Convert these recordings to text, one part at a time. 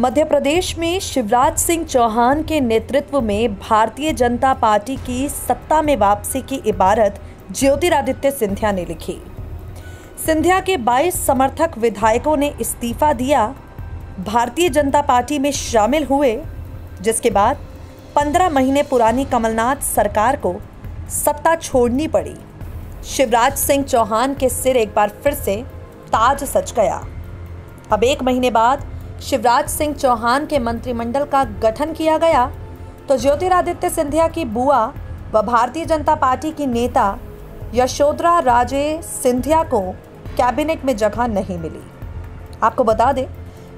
मध्य प्रदेश में शिवराज सिंह चौहान के नेतृत्व में भारतीय जनता पार्टी की सत्ता में वापसी की इबारत ज्योतिरादित्य सिंधिया ने लिखी। सिंधिया के 22 समर्थक विधायकों ने इस्तीफा दिया। भारतीय जनता पार्टी में शामिल हुए, जिसके बाद 15 महीने पुरानी कमलनाथ सरकार को सत्ता छोड़नी पड़ी। शिवराज सिंह चौहान के सिर एक बार फिर से ताज सच गया। अब एक महीने बाद शिवराज सिंह चौहान के मंत्रिमंडल का गठन किया गया तो ज्योतिरादित्य सिंधिया की बुआ व भारतीय जनता पार्टी की नेता यशोधरा राजे सिंधिया को कैबिनेट में जगह नहीं मिली। आपको बता दें,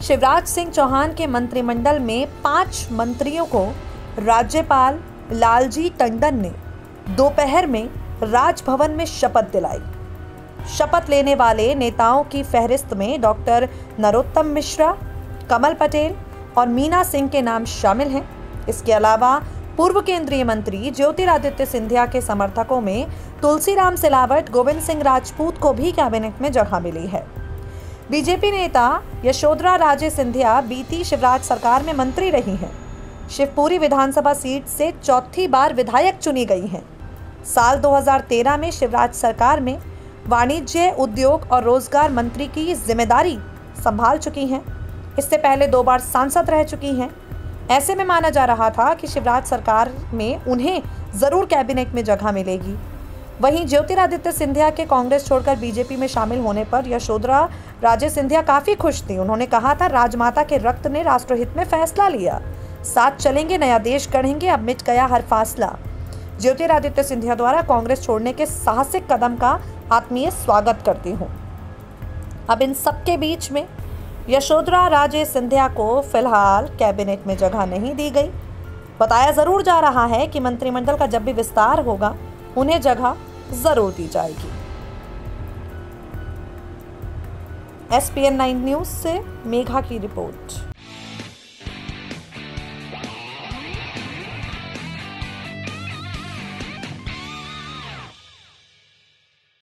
शिवराज सिंह चौहान के मंत्रिमंडल में पाँच मंत्रियों को राज्यपाल लालजी टंडन ने दोपहर में राजभवन में शपथ दिलाई। शपथ लेने वाले नेताओं की फहरिस्त में डॉक्टर नरोत्तम मिश्रा कमल पटेल और मीना सिंह के नाम शामिल हैं। इसके अलावा पूर्व केंद्रीय मंत्री ज्योतिरादित्य सिंधिया के समर्थकों में तुलसीराम सिलावट, गोविंद सिंह राजपूत को भी कैबिनेट में जगह मिली है। बीजेपी नेता यशोधरा राजे सिंधिया बीती शिवराज सरकार में मंत्री रही हैं। शिवपुरी विधानसभा सीट से चौथी बार विधायक चुनी गई हैं। साल 2013 में शिवराज सरकार में वाणिज्य, उद्योग और रोज़गार मंत्री की ज़िम्मेदारी संभाल चुकी हैं। इससे पहले दो बार सांसद रह चुकी हैं। ऐसे में माना जा रहा था कि शिवराज सरकार में उन्हें ज़रूर कैबिनेट में जगह मिलेगी। वहीं ज्योतिरादित्य सिंधिया के कांग्रेस छोड़कर बीजेपी में शामिल होने पर यशोधरा, राजे सिंधिया काफ़ी खुश थी। उन्होंने कहा था, राजमाता के रक्त ने राष्ट्रहित में फैसला लिया। साथ चलेंगे, नया देश गढ़ेंगे, अब मिट गया हर फासला। ज्योतिरादित्य सिंधिया द्वारा कांग्रेस छोड़ने के साहसिक कदम का आत्मीय स्वागत करती हूँ। अब इन सबके बीच में यशोधरा राजे सिंधिया को फ़िलहाल कैबिनेट में जगह नहीं दी गई। बताया ज़रूर जा रहा है कि मंत्रिमंडल का जब भी विस्तार होगा, उन्हें जगह ज़रूर दी जाएगी। S P N nine news से मेघा की रिपोर्ट।